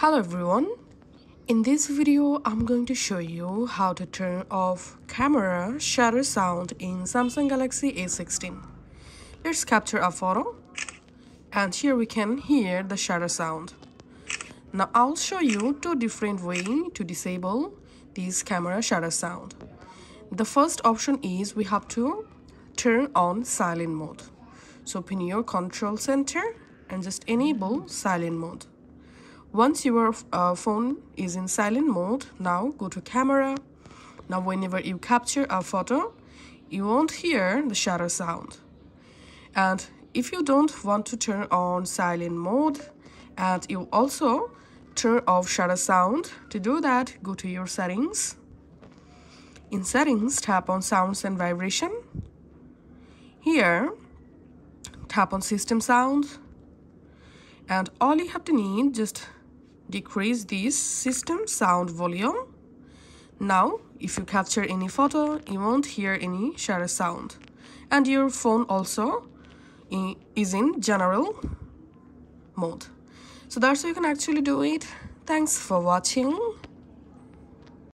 Hello everyone. In this video, I'm going to show you how to turn off camera shutter sound in Samsung Galaxy A16. Let's capture a photo and here we can hear the shutter sound. Now I'll show you two different ways to disable this camera shutter sound. The first option is we have to turn on silent mode. So open your control center and just enable silent mode. Once your uh, phone is in silent mode, now go to camera. Now whenever you capture a photo, you won't hear the shutter sound. And if you don't want to turn on silent mode and you also turn off shutter sound, to do that, go to your settings. In settings, tap on sounds and vibration. Here, tap on system sound. And all you have to need just decrease this system sound volume. Now, if you capture any photo, you won't hear any shutter sound. And your phone also is in general mode. So that's how you can actually do it. Thanks for watching.